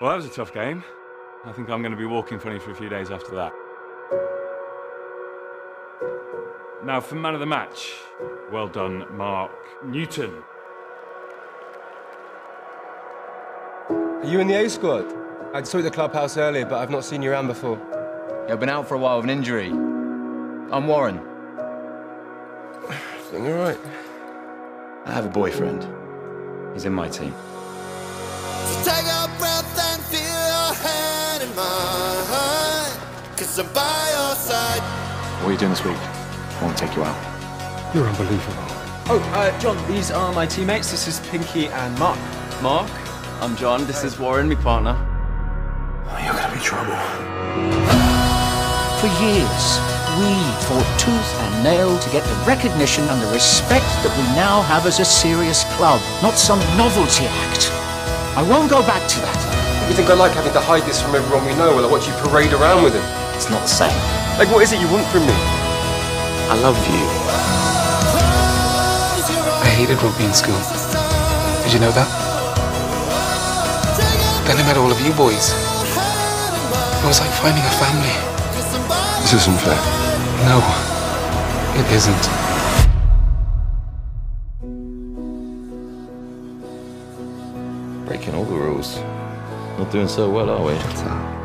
Well, that was a tough game. I think I'm going to be walking funny for a few days after that. Now, for man of the match, well done, Mark Newton. Are you in the A squad? I saw you at the clubhouse earlier, but I've not seen you around before. Yeah, I've been out for a while with an injury. I'm Warren. Everything all right? I have a boyfriend. He's in my team. So What are you doing this week? I want to take you out. You're unbelievable. Oh, uh, John, these are my teammates. This is Pinky and Mark. Mark, I'm John. This is Warren, my partner. You're gonna be trouble. For years, we fought tooth and nail to get the recognition and the respect that we now have as a serious club, not some novelty act. I won't go back to that. You think I like having to hide this from everyone we know while I watch you parade around with him? It's not the same. Like, what is it you want from me? I love you. I hated rugby in school. Did you know that? Then I met all of you boys. It was like finding a family. This isn't fair. No, it isn't. Breaking all the rules. Not doing so well, are we?